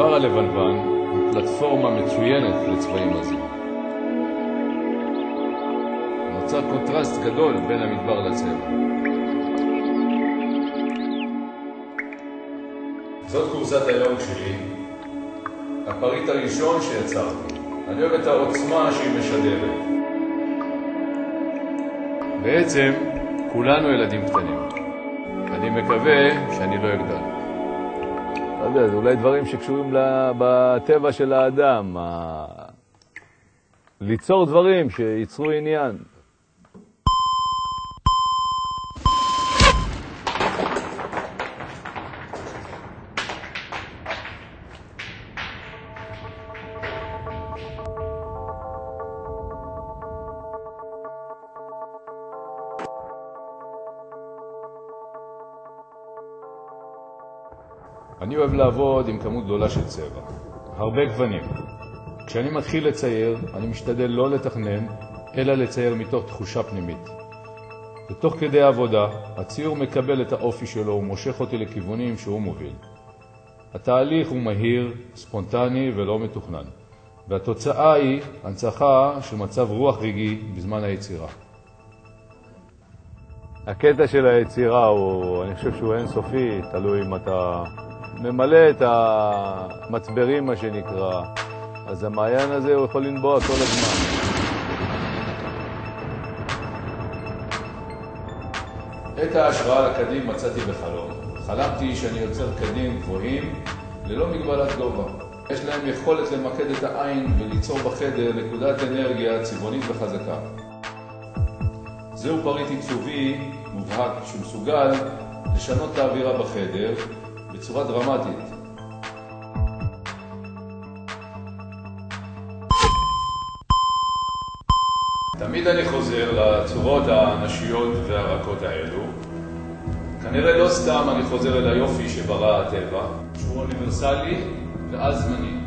המדבר הלבן הוא פלטפורמה מצוינת לצבעים עזים. נוצר קונטרסט גדול בין המדבר לצבע. זאת כורסת היום שלי, הפריט הראשון שיצרתי. אני אוהב את העוצמה שהיא משדרת. בעצם, כולנו ילדים קטנים. אני מקווה שאני לא אגדל. לא יודע, זה אולי דברים שקשורים בטבע של האדם. ליצור דברים שייצרו עניין. אני אוהב לעבוד עם כמות גדולה של צבע, הרבה גוונים. כשאני מתחיל לצייר, אני משתדל לא לתכנן, אלא לצייר מתוך תחושה פנימית. ותוך כדי העבודה, הציור מקבל את האופי שלו ומושך אותי לכיוונים שהוא מוביל. התהליך הוא מהיר, ספונטני ולא מתוכנן, והתוצאה היא הנצחה של מצב רוח רגעי בזמן היצירה. הקטע של היצירה הוא, אני חושב שהוא אינסופי, תלוי אם אתה ממלא את המצברים, מה שנקרא, אז המעיין הזה הוא יכול לנבוע כל הזמן. את ההשראה לקדים מצאתי בחלום. חלמתי שאני יוצר קדים גבוהים ללא מגבלת גובה. יש להם יכולת למקד את העין וליצור בחדר נקודת אנרגיה צבעונית וחזקה. זהו פריט עיצובי מובהק שמסוגל לשנות את האווירה בחדר בצורה דרמטית. תמיד אני חוזר לצורות הנשיות והרכות האלו. כנראה לא סתם אני חוזר אל היופי שברא הטבע, שהוא אוניברסלי ואז זמני.